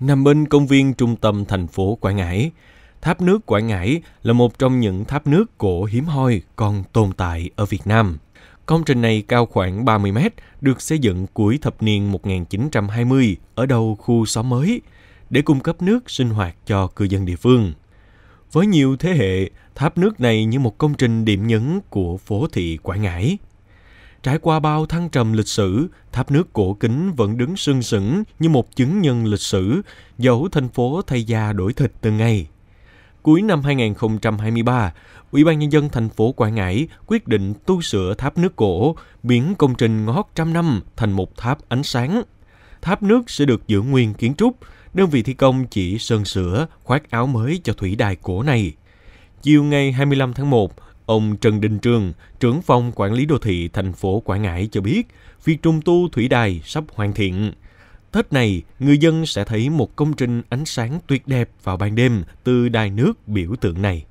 Nằm bên công viên trung tâm thành phố Quảng Ngãi, tháp nước Quảng Ngãi là một trong những tháp nước cổ hiếm hoi còn tồn tại ở Việt Nam. Công trình này cao khoảng 30 mét, được xây dựng cuối thập niên 1920 ở đầu khu xóm mới để cung cấp nước sinh hoạt cho cư dân địa phương. Với nhiều thế hệ, tháp nước này như một công trình điểm nhấn của phố thị Quảng Ngãi. Trải qua bao thăng trầm lịch sử, tháp nước cổ kính vẫn đứng sừng sững như một chứng nhân lịch sử, dẫu thành phố thay da đổi thịt từng ngày. Cuối năm 2023, Ủy ban Nhân dân thành phố Quảng Ngãi quyết định tu sửa tháp nước cổ, biến công trình ngót trăm năm thành một tháp ánh sáng. Tháp nước sẽ được giữ nguyên kiến trúc, đơn vị thi công chỉ sơn sửa, khoác áo mới cho thủy đài cổ này. Chiều ngày 25 tháng 1, ông Trần Đình Trường, trưởng phòng quản lý đô thị thành phố Quảng Ngãi cho biết, việc trùng tu thủy đài sắp hoàn thiện. Tết này, người dân sẽ thấy một công trình ánh sáng tuyệt đẹp vào ban đêm từ đài nước biểu tượng này.